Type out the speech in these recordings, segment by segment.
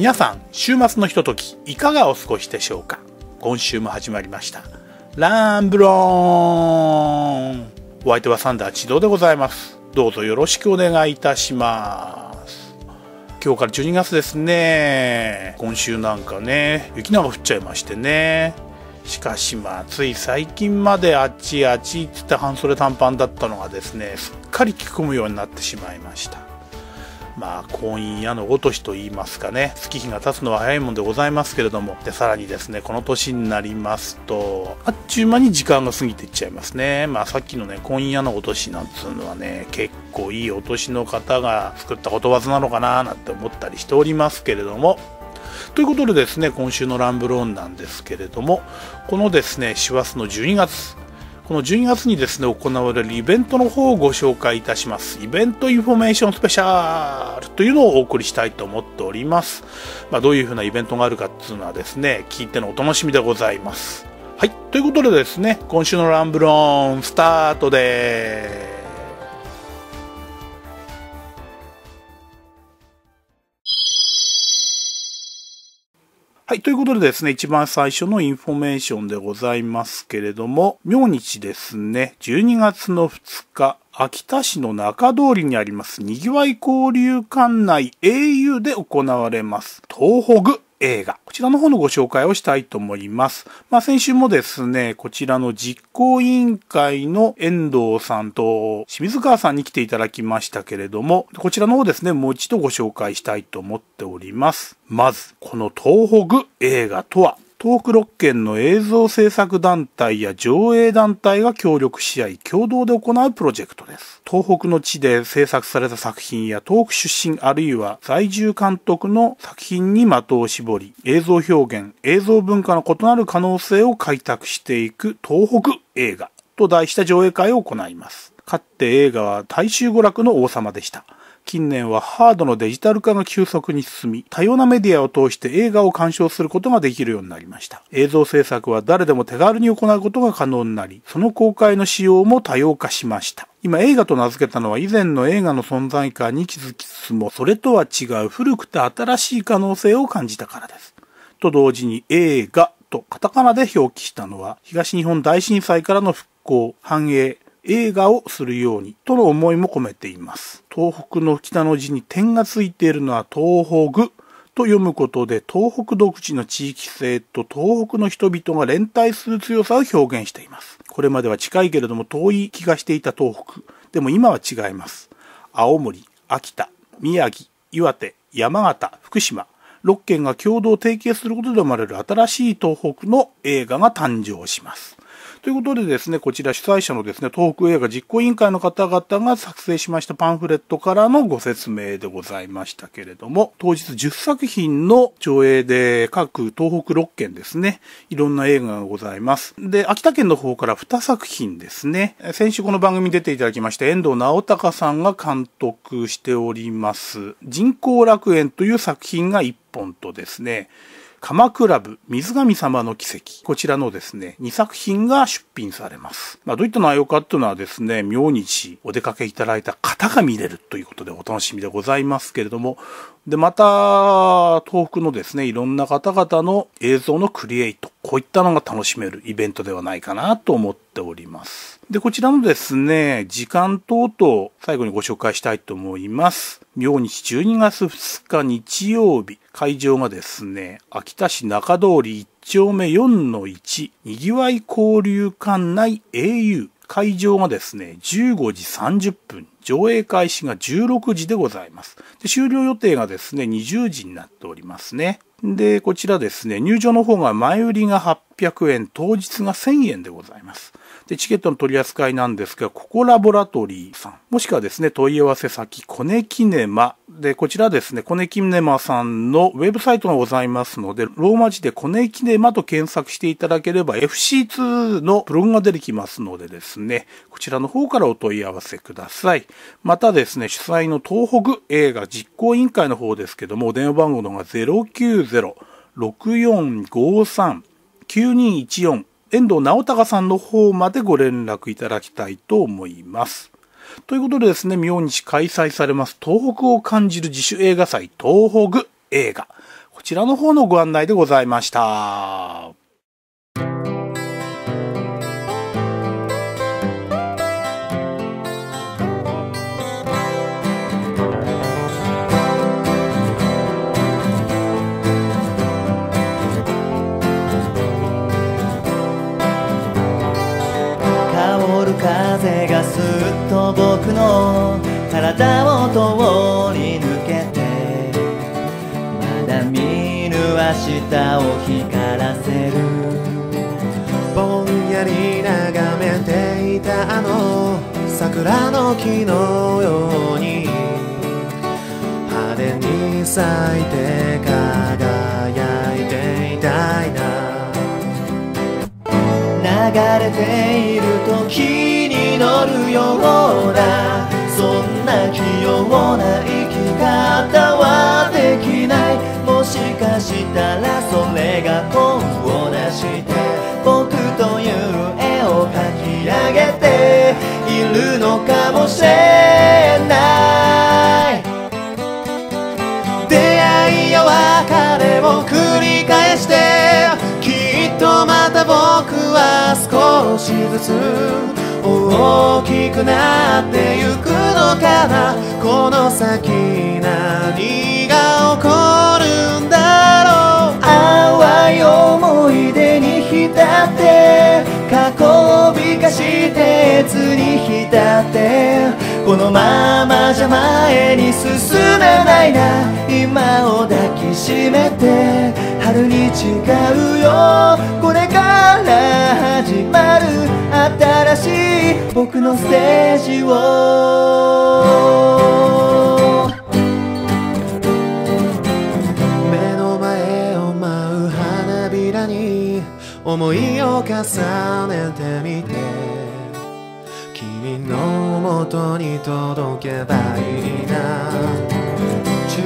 皆さん週末のひとときいかがお過ごしでしょうか？今週も始まりました。ランブローン。お相手はサンダー千堂でございます。どうぞよろしくお願いいたします。今日から12月ですね。今週なんかね雪なんか降っちゃいましてね。しかしまあつい最近まであっちあっちっつって半袖短パンだったのがですねすっかり着込むようになってしまいました。まあ、光陰矢のごとしと言いますかね、月日が経つのは早いもんでございますけれども、で、さらにですね、この年になりますと、あっちゅう間に時間が過ぎていっちゃいますね。まあ、さっきのね、光陰矢のごとしなんつうのはね、結構いいお年の方が作ったことわざなのかななんて思ったりしておりますけれども、ということでですね、今週のらんぶる・おんなんですけれども、このですね、師走の12月、この12月にですね、行われるイベントの方をご紹介いたします。イベントインフォメーションスペシャルというのをお送りしたいと思っております。まあ、どういうふうなイベントがあるかっていうのはですね、聞いてのお楽しみでございます。はい。ということでですね、今週のらんぶる・おんスタートです。はい。ということでですね、一番最初のインフォメーションでございますけれども、明日ですね、12月の2日、秋田市の中通りにあります、にぎわい交流館内 au で行われます、東北映画。こちらの方のご紹介をしたいと思います。まあ、先週もですね、こちらの実行委員会の遠藤さんと清水川さんに来ていただきましたけれども、こちらの方ですね、もう一度ご紹介したいと思っております。まず、この東北映画とは、東北6県の映像制作団体や上映団体が協力し合い、共同で行うプロジェクトです。東北の地で制作された作品や東北出身あるいは在住監督の作品に的を絞り、映像表現、映像文化の異なる可能性を開拓していく東北映画と題した上映会を行います。かつて映画は大衆娯楽の王様でした。近年はハードのデジタル化が急速に進み、多様なメディアを通して映画を鑑賞することができるようになりました。映像制作は誰でも手軽に行うことが可能になり、その公開の仕様も多様化しました。今映画と名付けたのは以前の映画の存在感に気づきつつも、それとは違う古くて新しい可能性を感じたからです。と同時に映画とカタカナで表記したのは、東日本大震災からの復興、繁栄、映画をするようにとの思いも込めています。東北の北の字に点がついているのは東北と読むことで東北独自の地域性と東北の人々が連帯する強さを表現しています。これまでは近いけれども遠い気がしていた東北。でも今は違います。青森、秋田、宮城、岩手、山形、福島、6県が共同提携することで生まれる新しい東北の映画が誕生します。ということでですね、こちら主催者のですね、東北映画実行委員会の方々が作成しましたパンフレットからのご説明でございましたけれども、当日10作品の上映で各東北6県ですね、いろんな映画がございます。で、秋田県の方から2作品ですね、先週この番組に出ていただきました遠藤直隆さんが監督しております、人工楽園という作品が1本とですね、鎌倉部水神様の奇跡。こちらのですね、2作品が出品されます。まあ、どういった内容かっていうのはですね、明日お出かけいただいた方が見れるということでお楽しみでございますけれども、で、また、東北のですね、いろんな方々の映像のクリエイト、こういったのが楽しめるイベントではないかなと思っております。で、こちらのですね、時間等々、最後にご紹介したいと思います。明日12月2日日曜日、会場がですね、秋田市中通り1丁目4-1、にぎわい交流館内 au。会場がですね、15時30分、上映開始が16時でございます。で終了予定がですね、20時になっておりますね。で、こちらですね、入場の方が前売りが800円、当日が1000円でございます。で、チケットの取り扱いなんですが、ココラボラトリーさん、もしくはですね、問い合わせ先、コネキネマ。で、こちらですね、コネキネマさんのウェブサイトがございますので、ローマ字でコネキネマと検索していただければ FC2 のブログが出てきますのでですね、こちらの方からお問い合わせください。またですね、主催の東北映画実行委員会の方ですけども、電話番号の方が090-6453-9214遠藤直隆さんの方までご連絡いただきたいと思います。ということでですね、明日開催されます東北を感じる自主映画祭東北映画。こちらの方のご案内でございました。明日を光らせる。ぼんやり眺めていたあの桜の木のように。派手に咲いて輝いていたいな。流れている時に乗るようなそんな器用な生るのかもしれない。出会いや別れを繰り返してきっとまた僕は少しずつ大きくなってゆくのかな。この先何が起こるんだろう。淡い思い出に浸って過去を美化してこのままじゃ前に進めないな。今を抱きしめて。春に誓うよ。これから始まる。新しい僕のステージを。目の前を舞う花びらに思いを重ねてみて。君の元に届けばいいな。中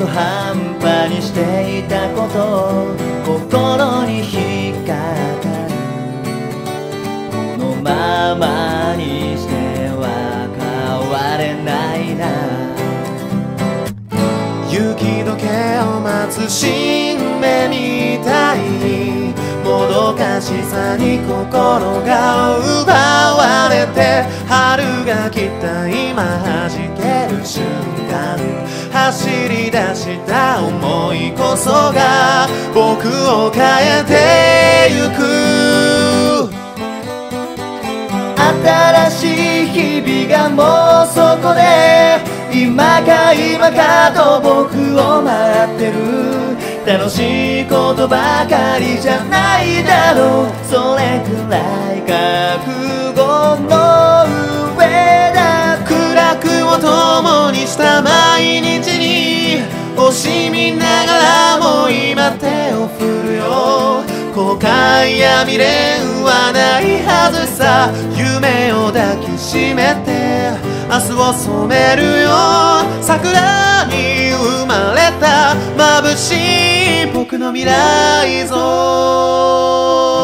途半端にしていたこと心に引っかかる。このままにしては変われないな。雪解けを待つ新芽みたいにもどかしさに心が奪われて春が来た今弾ける瞬間走り出した思いこそが僕を変えてゆく新しい日々がもうそこで今か今かと僕を待ってる楽しいことばかりじゃないだろうそれくらい覚悟のにした毎日に惜しみながらも今手を振るよ。後悔や未練はないはずさ。夢を抱きしめて明日を染めるよ。桜に生まれた眩しい僕の未来像。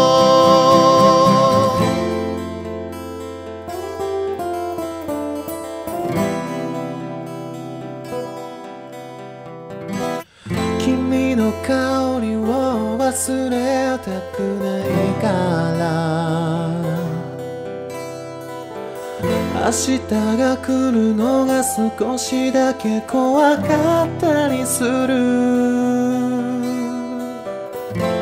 香りを忘れたくないから。明日が来るのが少しだけ怖かったりする。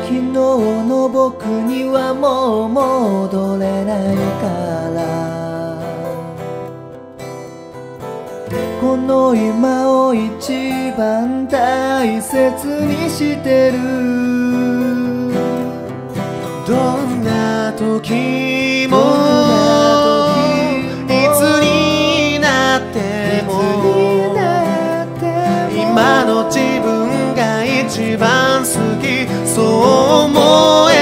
昨日の僕にはもう戻れないから。この今を一番大切にしてる。どんな時もいつになっても今の自分が一番好きそう思え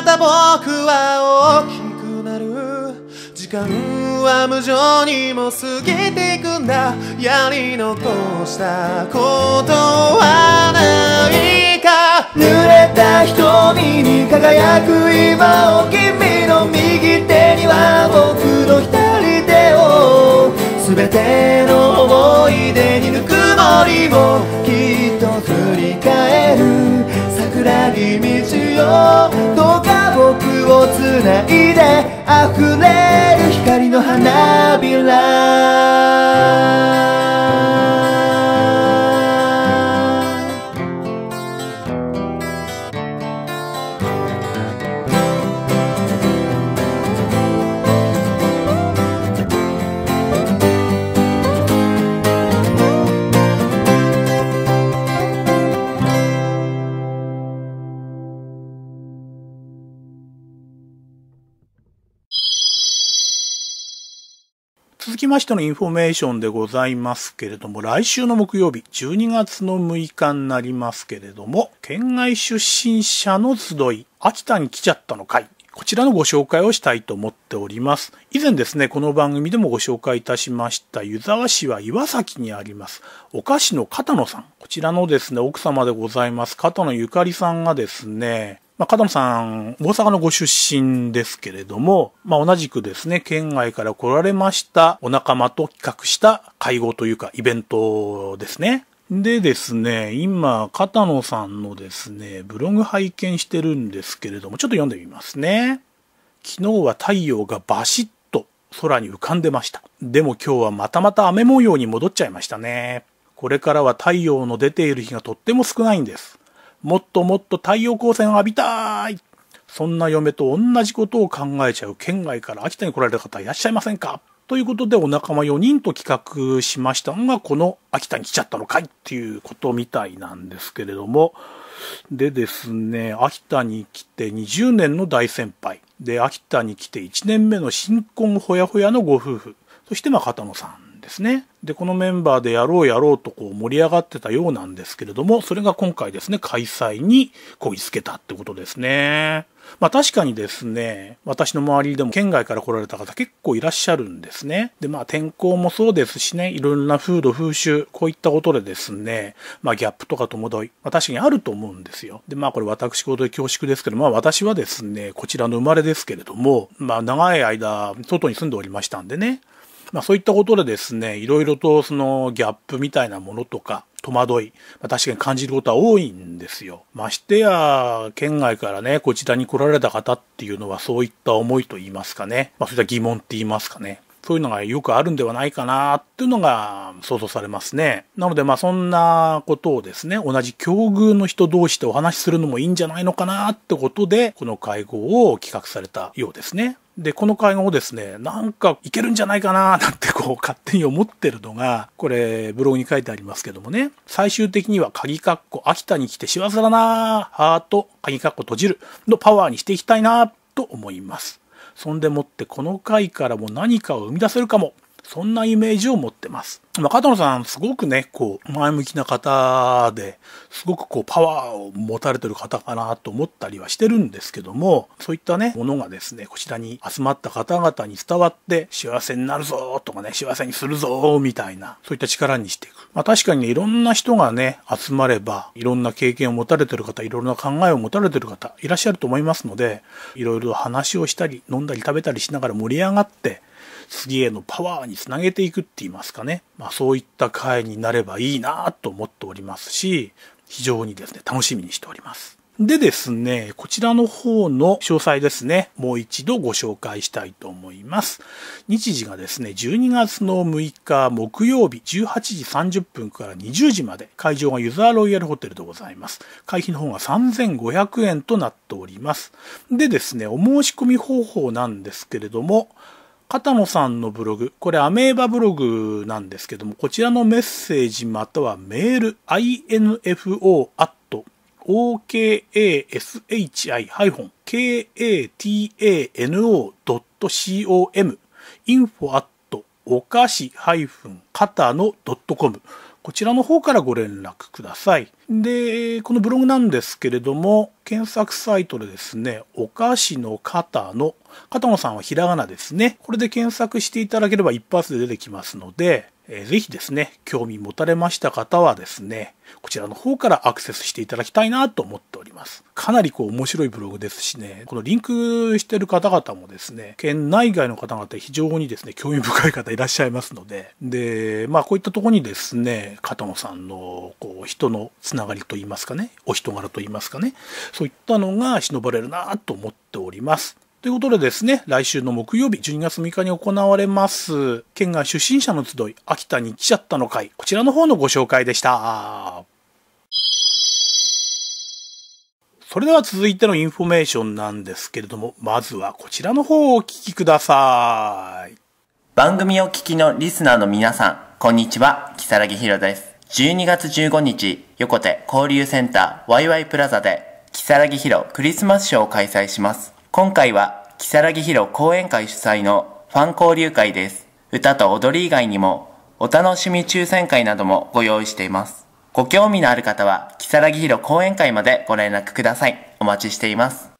また僕は大きくなる時間は無情にも過ぎていくんだやり残したことはないか濡れた瞳に輝く今を君の右手には僕の左手を全ての思い出にぬくもりをきっと振り返る暗い道よどうか僕をつないで溢れる光の花びらきましてのインフォメーションでございますけれども、来週の木曜日、12月の6日になりますけれども、県外出身者の集い、秋田に来ちゃったの会。こちらのご紹介をしたいと思っております。以前ですね、この番組でもご紹介いたしました、湯沢市は岩崎にあります、お菓子の片野さん。こちらのですね、奥様でございます、片野ゆかりさんがですね、まあ、片野さん、大阪のご出身ですけれども、まあ、同じくですね、県外から来られましたお仲間と企画した会合というかイベントですね。でですね、今、片野さんのですね、ブログ拝見してるんですけれども、ちょっと読んでみますね。昨日は太陽がバシッと空に浮かんでました。でも今日はまたまた雨模様に戻っちゃいましたね。これからは太陽の出ている日がとっても少ないんです。もっともっと太陽光線を浴びたいそんな嫁と同じことを考えちゃう県外から秋田に来られた方いらっしゃいませんか？ということでお仲間4人と企画しましたのがこの秋田に来ちゃったのかいっていうことみたいなんですけれども、でですね、秋田に来て20年の大先輩。で、秋田に来て1年目の新婚ほやほやのご夫婦。そしてまあ片野さんですね。で、このメンバーでやろうやろうとこう盛り上がってたようなんですけれども、それが今回ですね、開催にこぎつけたってことですね。まあ確かにですね、私の周りでも県外から来られた方結構いらっしゃるんですね。で、まあ天候もそうですしね、いろんな風土風習、こういったことでですね、まあギャップとか戸惑い、まあ確かにあると思うんですよ。で、まあこれ私事で恐縮ですけど、まあ私はですね、こちらの生まれですけれども、まあ長い間、外に住んでおりましたんでね、まあそういったことでですね、いろいろとそのギャップみたいなものとか、戸惑い、まあ、確かに感じることは多いんですよ。ましてや、県外からね、こちらに来られた方っていうのはそういった思いと言いますかね、まあそういった疑問って言いますかね。そういうのがよくあるんではないかなっていうのが想像されますね。なのでまあそんなことをですね、同じ境遇の人同士でお話しするのもいいんじゃないのかなってことで、この会合を企画されたようですね。で、この会合をですね、なんかいけるんじゃないかな なんてこう勝手に思ってるのが、これブログに書いてありますけどもね、最終的には鍵括弧秋田に来て幸せだなハート、鍵括弧閉じるのパワーにしていきたいなと思います。そんでもってこの回からも何かを生み出せるかも。そんなイメージを持ってます。まあ、片野さん、すごくね、こう、前向きな方で、すごくこう、パワーを持たれてる方かなと思ったりはしてるんですけども、そういったね、ものがですね、こちらに集まった方々に伝わって、幸せになるぞとかね、幸せにするぞみたいな、そういった力にしていく。まあ、確かにね、いろんな人がね、集まれば、いろんな経験を持たれてる方、いろいろな考えを持たれてる方、いらっしゃると思いますので、いろいろ話をしたり、飲んだり食べたりしながら盛り上がって、次へのパワーにつなげていくって言いますかね。まあそういった回になればいいなと思っておりますし、非常にですね、楽しみにしております。でですね、こちらの方の詳細ですね、もう一度ご紹介したいと思います。日時がですね、12月の6日木曜日18時30分から20時まで、会場がユザーロイヤルホテルでございます。会費の方が3500円となっております。でですね、お申し込み方法なんですけれども、片野さんのブログ、これアメーバブログなんですけども、こちらのメッセージまたはメール、info@ okashi-katano.com info at お菓子型の .com こちらの方からご連絡ください。で、このブログなんですけれども、検索サイトでですね、お菓子の型の、片野さんはひらがなですね。これで検索していただければ一発で出てきますので、えーぜひですね、興味持たれました方はですね、こちらの方からアクセスしていただきたいなと思っております。かなりこう面白いブログですしね、このリンクしてる方々もですね、県内外の方々非常にですね、興味深い方いらっしゃいますので、で、まあこういったとこにですね、片野さんのこう人のつながりといいますかね、お人柄といいますかね、そういったのが偲ばれるなと思っております。ということでですね、来週の木曜日、12月6日に行われます、県外出身者の集い、秋田に来ちゃったの会、こちらの方のご紹介でした。それでは続いてのインフォメーションなんですけれども、まずはこちらの方をお聞きください。番組お聞きのリスナーの皆さん、こんにちは、木更木ひろです。12月15日、横手交流センターワイワイプラザで、木更木ひろクリスマスショーを開催します。今回は、木更木広講演会主催のファン交流会です。歌と踊り以外にも、お楽しみ抽選会などもご用意しています。ご興味のある方は、木更木広講演会までご連絡ください。お待ちしています。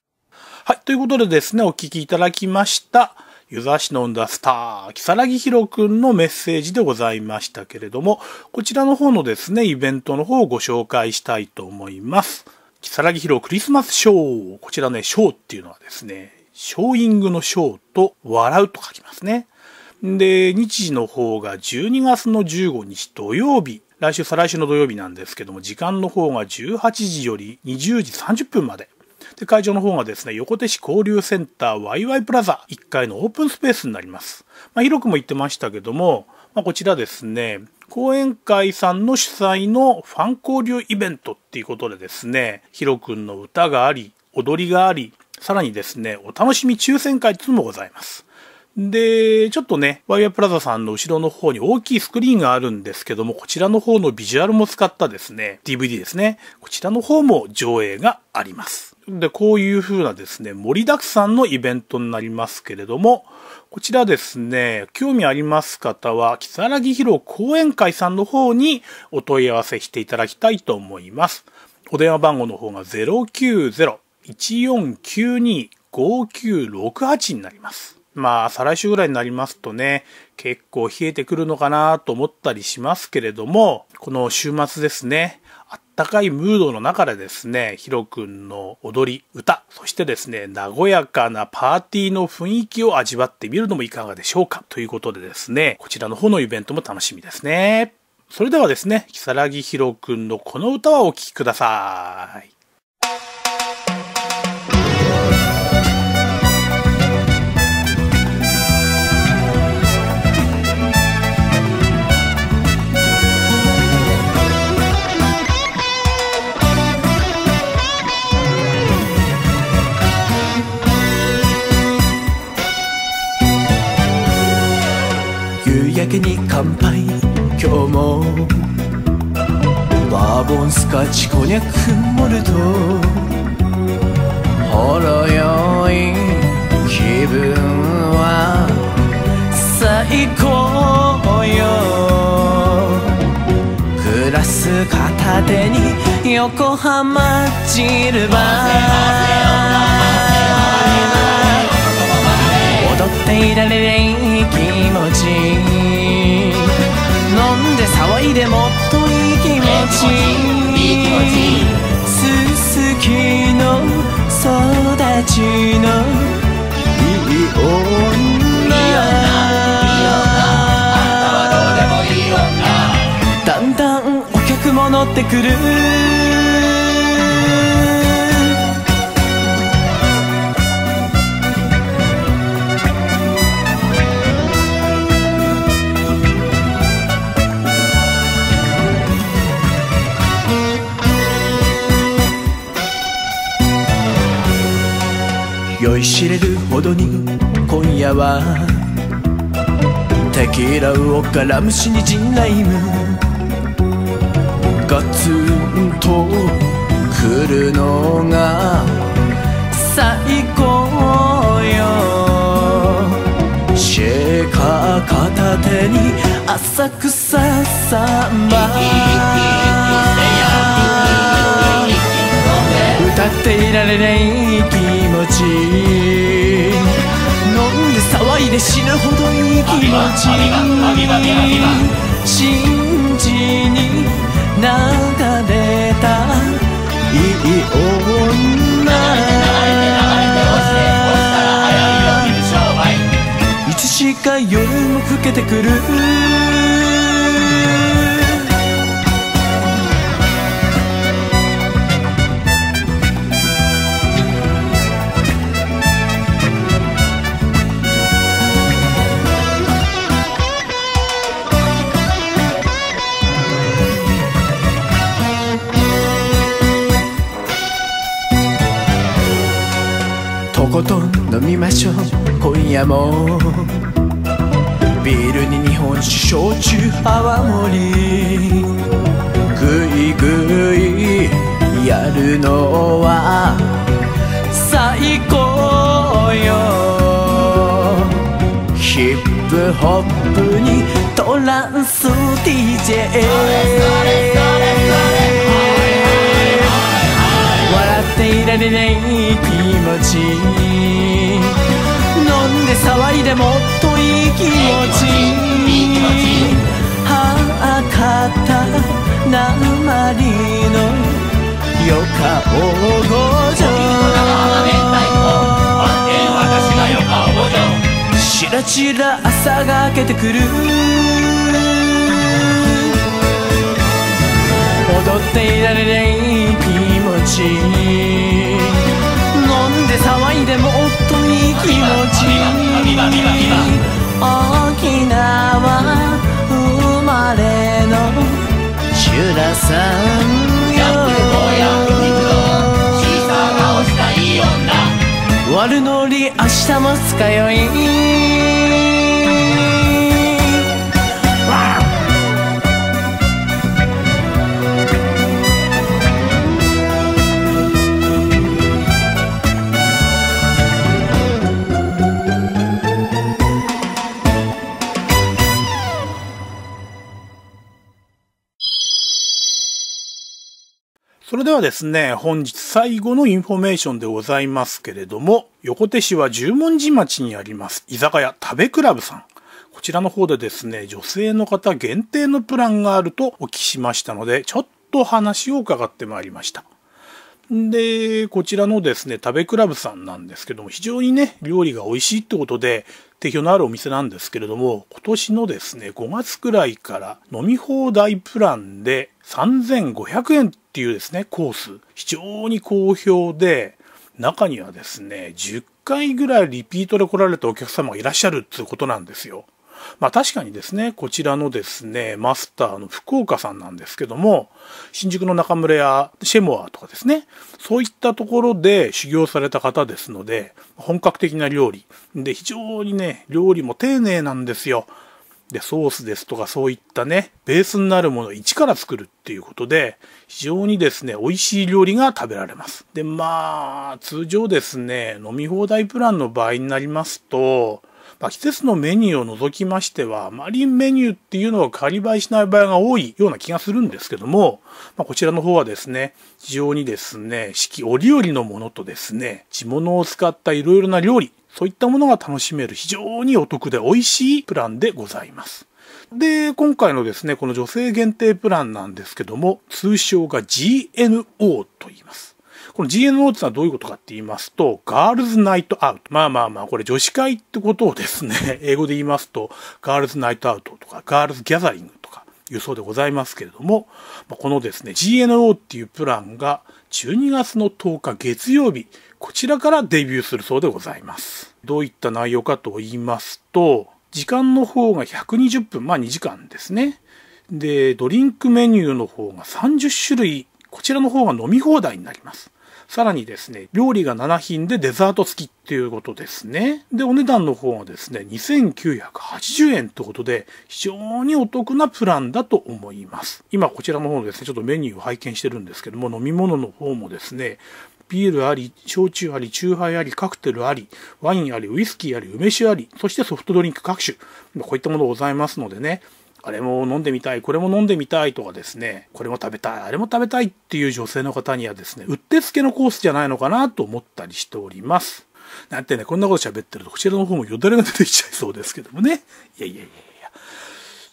はい、ということでですね、お聞きいただきました。湯沢市のんだスター、木更木ひろくんのメッセージでございましたけれども、こちらの方のですね、イベントの方をご紹介したいと思います。木更木広クリスマスショー。こちらね、ショーっていうのはですね、ショーイングのショーと笑うと書きますね。で、日時の方が12月の15日土曜日。来週、再来週の土曜日なんですけども、時間の方が18時より20時30分まで。で、会場の方がですね、横手市交流センターワイワイプラザ1階のオープンスペースになります。まあ、広くも言ってましたけども、まあ、こちらですね、講演会さんの主催のファン交流イベントっていうことでですね、ヒロ君の歌があり、踊りがあり、さらにですね、お楽しみ抽選会っていうのもございます。で、ちょっとね、ワイヤープラザさんの後ろの方に大きいスクリーンがあるんですけども、こちらの方のビジュアルも使ったですね、DVD ですね。こちらの方も上映があります。で、こういう風なですね、盛りだくさんのイベントになりますけれども、こちらですね、興味あります方は、木更木広講演会さんの方にお問い合わせしていただきたいと思います。お電話番号の方が090-1492-5968になります。まあ、再来週ぐらいになりますとね、結構冷えてくるのかなと思ったりしますけれども、この週末ですね、あったかいムードの中でですね、ヒロ君の踊り、歌、そしてですね、和やかなパーティーの雰囲気を味わってみるのもいかがでしょうか。ということでですね、こちらの方のイベントも楽しみですね。それではですね、木更木ひろくんのこの歌はお聴きください。けに乾杯。今日も。バーボンスカッチコニャックモルトほろ酔い気分は最高よ。グラス片手に横浜ジルバー。踊っていられない気持ち。いでもっといい気持ちすすきの育ちのいい女だんだんお客も乗ってくるどに今夜はテキーラを絡むしにジンライム。ガツンと来るのが最高よ。シェーカー片手に浅草サンバ歌っていられない気持ち。んで騒いで死ぬほどいい気持ち。信じに流れた。いい女。い。つしか夜も更けてくる今夜もビールに日本酒焼酎泡盛ぐいぐいやるのは。最高よ。ヒップホップにトランス DJ 笑っていられない気持ち。でもっといい気持ちはあかった鉛のよかおごじょしらちら朝が明けてくる。踊っていられない気持ち。飲んで騒いでもっといい気持ち。沖縄生まれのチュラさんよ。悪ノリ明日も二日酔いはですね、本日最後のインフォメーションでございますけれども、横手市は十文字町にあります、居酒屋食べクラブさん。こちらの方でですね、女性の方限定のプランがあるとお聞きしましたので、ちょっと話を伺ってまいりました。で、こちらのですね、食べクラブさんなんですけども、非常にね、料理が美味しいってことで、定評のあるお店なんですけれども、今年のですね、5月くらいから飲み放題プランで3500円っていうですね、コース、非常に好評で、中にはですね、10回ぐらいリピートで来られたお客様がいらっしゃるっていうことなんですよ。まあ確かにですね、こちらのですね、マスターの福岡さんなんですけども、新宿の中村やシェモアとかですね、そういったところで修行された方ですので、本格的な料理。で、非常にね、料理も丁寧なんですよ。で、ソースですとかそういったね、ベースになるものを一から作るっていうことで、非常にですね、美味しい料理が食べられます。で、まあ、通常ですね、飲み放題プランの場合になりますと、まあ、季節のメニューを除きましては、あまりメニューっていうのは仮売しない場合が多いような気がするんですけども、まあ、こちらの方はですね、非常にですね、四季折々のものとですね、地物を使ったいろいろな料理、そういったものが楽しめる非常にお得で美味しいプランでございます。で、今回のですね、この女性限定プランなんですけども、通称が GNO と言います。この GNO ってのはどういうことかって言いますと、 girls night out。まあまあまあ、これ女子会ってことをですね、英語で言いますと、 girls night out とか、 girls gathering とか、いうそうでございますけれども、このですね、GNO っていうプランが12月の10日月曜日、こちらからデビューするそうでございます。どういった内容かと言いますと、時間の方が120分、まあ2時間ですね。で、ドリンクメニューの方が30種類、こちらの方が飲み放題になります。さらにですね、料理が7品でデザート付きっていうことですね。で、お値段の方がですね、2980円ってことで、非常にお得なプランだと思います。今こちらの方ですね、ちょっとメニューを拝見してるんですけども、飲み物の方もですね、ビールあり、焼酎あり、チューハイあり、カクテルあり、ワインあり、ウイスキーあり、梅酒あり、そしてソフトドリンク各種。こういったものございますのでね、あれも飲んでみたい、これも飲んでみたいとかですね、これも食べたい、あれも食べたいっていう女性の方にはですね、うってつけのコースじゃないのかなと思ったりしております。なんてね、こんなこと喋ってると、こちらの方もよだれが出てきちゃいそうですけどもね。いやいやいや。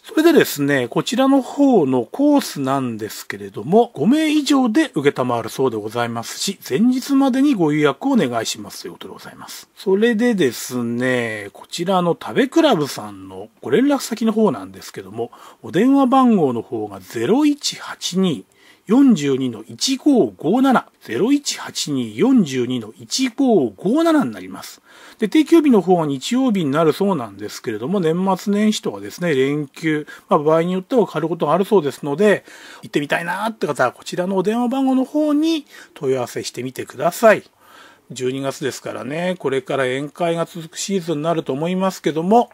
それでですね、こちらの方のコースなんですけれども、5名以上で受けたまわるそうでございますし、前日までにご予約をお願いしますということでございます。それでですね、こちらの食べクラブさんのご連絡先の方なんですけども、お電話番号の方が0182 42-1557、0182-42-1557になります。で、定休日の方は日曜日になるそうなんですけれども、年末年始とかですね、連休、まあ、場合によっては変わることがあるそうですので、行ってみたいなって方は、こちらのお電話番号の方に問い合わせしてみてください。12月ですからね、これから宴会が続くシーズンになると思いますけども、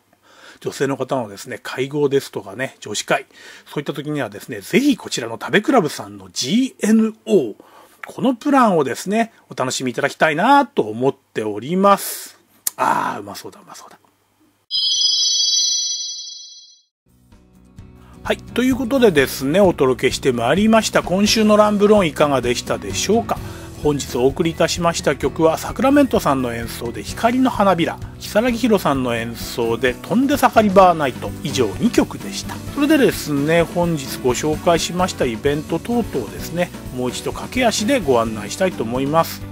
女性の方のですね、会合ですとかね、女子会、そういった時にはですね、ぜひこちらの食べクラブさんの GNO、このプランをですね、お楽しみいただきたいなと思っております。あー、うまそうだ、うまそうだ。はい。ということでですね、お届けしてまいりました。今週のランブロンいかがでしたでしょうか？本日お送りいたしました曲はサクラメントさんの演奏で光の花びら如月宏さんの演奏で飛んで盛りバーナイト以上2曲でしたそれでですね本日ご紹介しましたイベント等々ですねもう一度駆け足でご案内したいと思います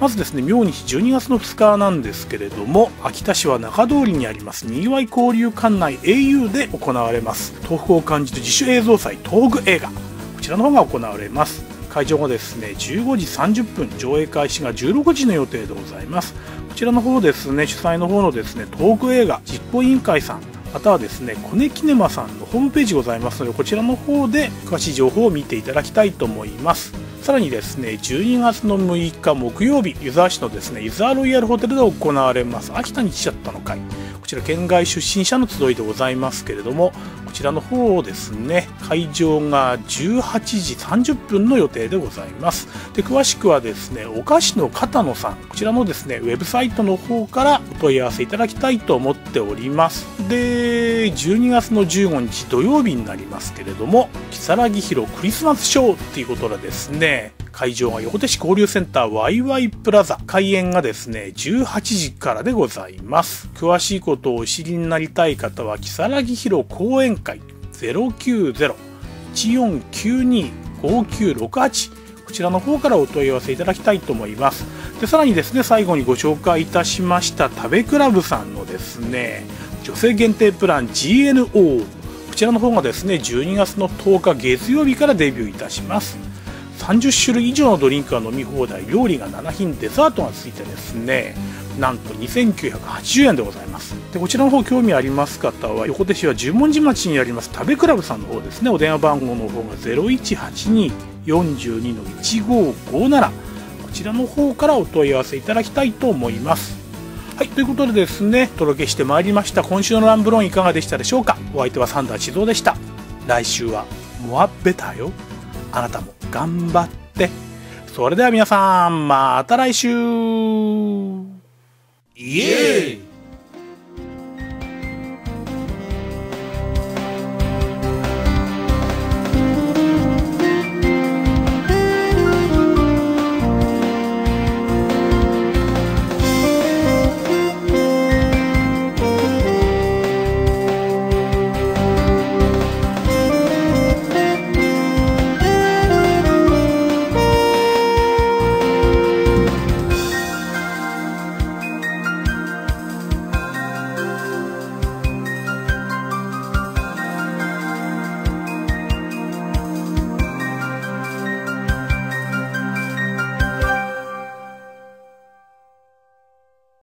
まずですね、明日12月の2日なんですけれども、秋田市は中通りにあります、にぎわい交流館内 au で行われます、東北を感じる自主映像祭東北映画。こちらの方が行われます。会場がですね、15時30分、上映開始が16時の予定でございます。こちらの方ですね、主催の方のですね、トーク映画実行委員会さん、またはですね、コネキネマさんのホームページございますので、こちらの方で詳しい情報を見ていただきたいと思います。さらにですね、12月の6日木曜日、湯沢市のですね、湯沢ロイヤルホテルで行われます、秋田に来ちゃったの会。こちら県外出身者の集いでございますけれども、こちらの方ですね、会場が18時30分の予定でございます。で、詳しくはですね、お菓子の片野さん、こちらのですね、ウェブサイトの方からお問い合わせいただきたいと思っております。で、12月の15日土曜日になりますけれども、如月広クリスマスショーっていうことでですね、会場が横手市交流センターワイワイプラザ。開演がですね、18時からでございます。詳しいこことをお知りになりたい方は、木更木広講演会090-1492-5968こちらの方からお問い合わせいただきたいと思います。で、さらにですね、最後にご紹介いたしました食べクラブさんのですね、女性限定プラン GNO こちらの方がですね、12月の10日月曜日からデビューいたします。30種類以上のドリンクが飲み放題料理が7品デザートがついてですねなんと2980円でございますでこちらの方興味あります方は横手市は十文字町にあります食べクラブさんの方ですねお電話番号の方が018242-1557こちらの方からお問い合わせいただきたいと思いますはい、ということでですね、お届けしてまいりました。今週のランブロンいかがでしたでしょうかお相手はサンダー地蔵でした。来週は、モアベタよ。あなたも頑張って。それでは皆さん、また来週 Yeah!